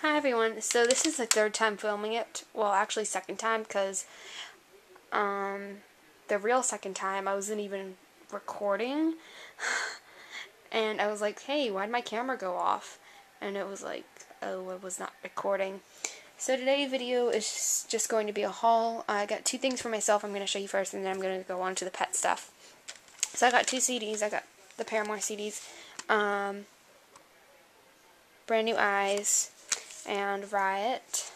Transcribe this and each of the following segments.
Hi everyone. So this is the third time filming it. Well, actually second time because um, the real second time I wasn't even recording. and I was like, hey, why'd my camera go off? And it was like, oh, it was not recording. So today's video is just going to be a haul. I got two things for myself I'm going to show you first and then I'm going to go on to the pet stuff. So I got two CDs. I got the Paramore CDs. Um, Brand New Eyes and Riot.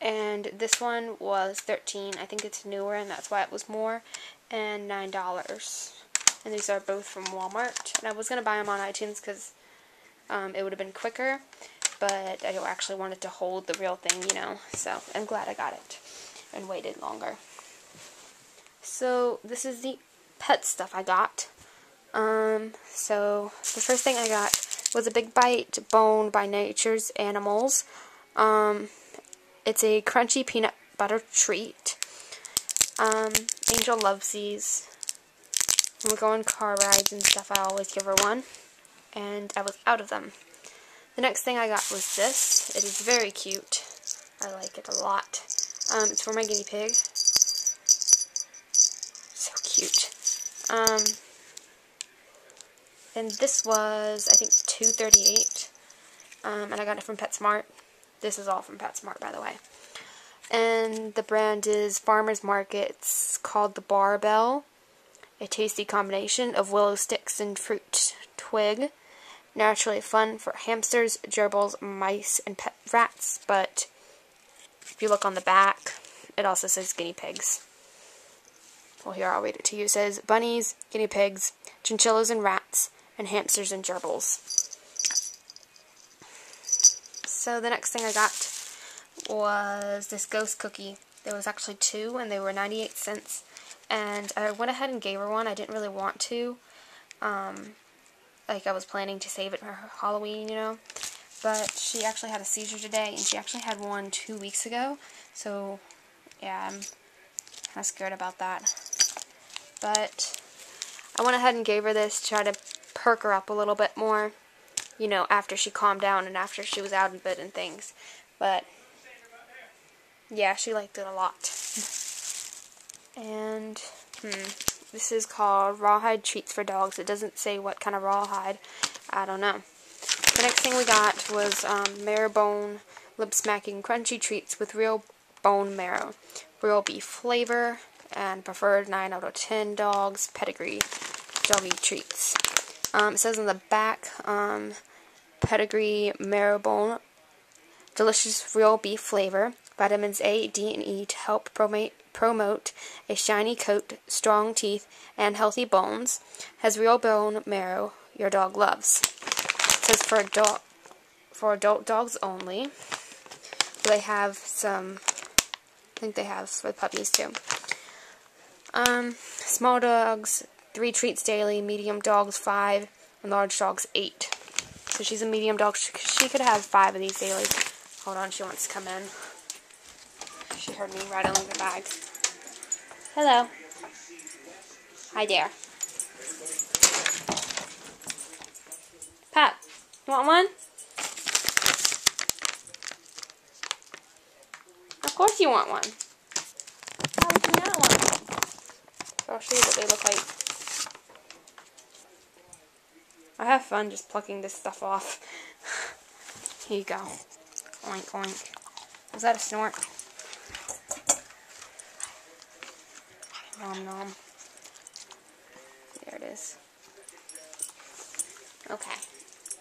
And this one was 13 I think it's newer and that's why it was more. And $9. And these are both from Walmart. And I was going to buy them on iTunes because um, it would have been quicker. But I actually wanted to hold the real thing, you know. So I'm glad I got it. And waited longer. So this is the pet stuff I got. Um, so the first thing I got was a Big Bite Bone by Nature's Animals. Um, it's a crunchy peanut butter treat. Um, Angel loves these. When we go on car rides and stuff, I always give her one. And I was out of them. The next thing I got was this. It is very cute. I like it a lot. Um, it's for my guinea pig. So cute. Um, and this was, I think, two thirty-eight. Um, and I got it from PetSmart. This is all from PetSmart, by the way. And the brand is Farmer's Market. It's called the Barbell. A tasty combination of willow sticks and fruit twig. Naturally fun for hamsters, gerbils, mice, and pet rats. But if you look on the back, it also says guinea pigs. Well, here, I'll read it to you. It says bunnies, guinea pigs, chinchillas, and rats and hamsters and gerbils. So the next thing I got was this ghost cookie. There was actually two, and they were 98 cents. And I went ahead and gave her one. I didn't really want to. Um, like, I was planning to save it for Halloween, you know. But she actually had a seizure today, and she actually had one two weeks ago. So, yeah, I'm kind of scared about that. But I went ahead and gave her this to try to perk her up a little bit more, you know, after she calmed down and after she was out of bed and things. But, yeah, she liked it a lot. and, hmm, this is called Rawhide Treats for Dogs. It doesn't say what kind of rawhide. I don't know. The next thing we got was um, marrow bone lip smacking crunchy treats with real bone marrow, real beef flavor, and preferred 9 out of 10 dogs pedigree doggy treats. Um, it says on the back, um, pedigree marrowbone, delicious real beef flavor, vitamins A, D, and E to help promote, promote a shiny coat, strong teeth, and healthy bones. Has real bone marrow your dog loves. It says for adult, for adult dogs only. They have some, I think they have for puppies too. Um, small dogs, three treats daily, medium dogs five, and large dogs eight. So she's a medium dog. She could have five of these daily. Hold on, she wants to come in. She heard me rattling the bag. Hello. Hi there. Pat, you want one? Of course you want one. How would you not want one? I'll show you what they look like. I have fun just plucking this stuff off. Here you go. Oink, oink. Was that a snort? Nom nom. There it is. Okay.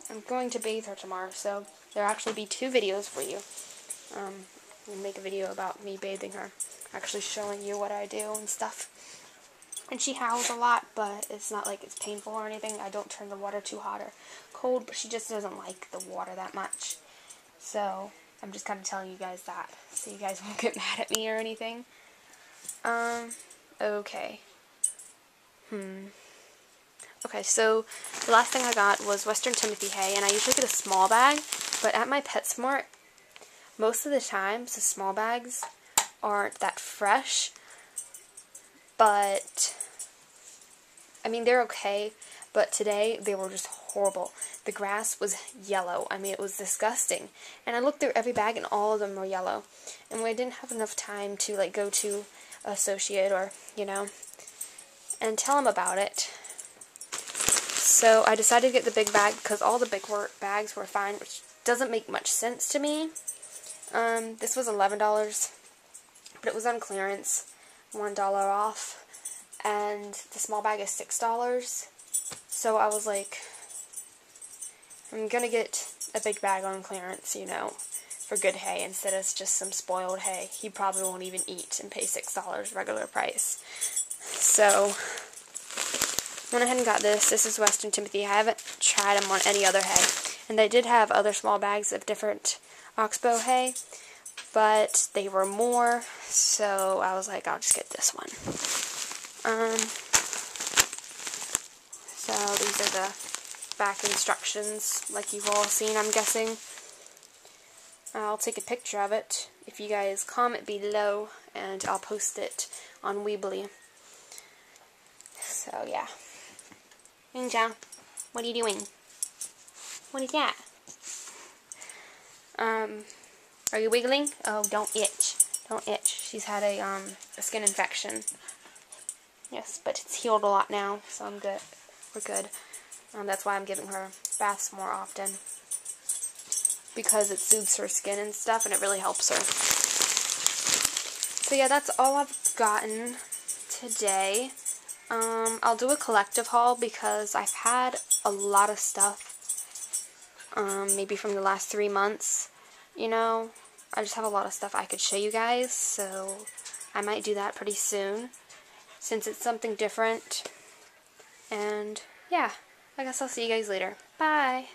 I'm going to bathe her tomorrow, so there'll actually be two videos for you. Um, I'll make a video about me bathing her. Actually showing you what I do and stuff. And she howls a lot, but it's not like it's painful or anything. I don't turn the water too hot or cold, but she just doesn't like the water that much. So, I'm just kind of telling you guys that, so you guys won't get mad at me or anything. Um, okay. Hmm. Okay, so the last thing I got was Western Timothy hay, and I usually get a small bag, but at my PetSmart, most of the times the small bags aren't that fresh, but I mean they're okay, but today they were just horrible. The grass was yellow. I mean, it was disgusting. And I looked through every bag, and all of them were yellow. And I didn't have enough time to, like, go to associate or, you know, and tell them about it. So I decided to get the big bag because all the big bags were fine, which doesn't make much sense to me. Um, this was $11, but it was on clearance, $1 off, and the small bag is $6. So I was like, I'm going to get a big bag on clearance, you know, for good hay instead of just some spoiled hay. He probably won't even eat and pay $6 regular price. So, went ahead and got this. This is Western Timothy. I haven't tried them on any other hay. And they did have other small bags of different oxbow hay, but they were more, so I was like, I'll just get this one. Um, so these are the back instructions, like you've all seen, I'm guessing. I'll take a picture of it if you guys comment below, and I'll post it on Weebly. So, yeah. Ninja, what are you doing? What is that? Um, are you wiggling? Oh, don't itch. Don't itch. She's had a, um, a skin infection. Yes, but it's healed a lot now, so I'm good. We're good. Um, that's why I'm giving her baths more often. Because it soothes her skin and stuff, and it really helps her. So yeah, that's all I've gotten today. Um, I'll do a collective haul because I've had a lot of stuff, um, maybe from the last three months, you know. I just have a lot of stuff I could show you guys, so I might do that pretty soon, since it's something different. And, yeah, I guess I'll see you guys later. Bye!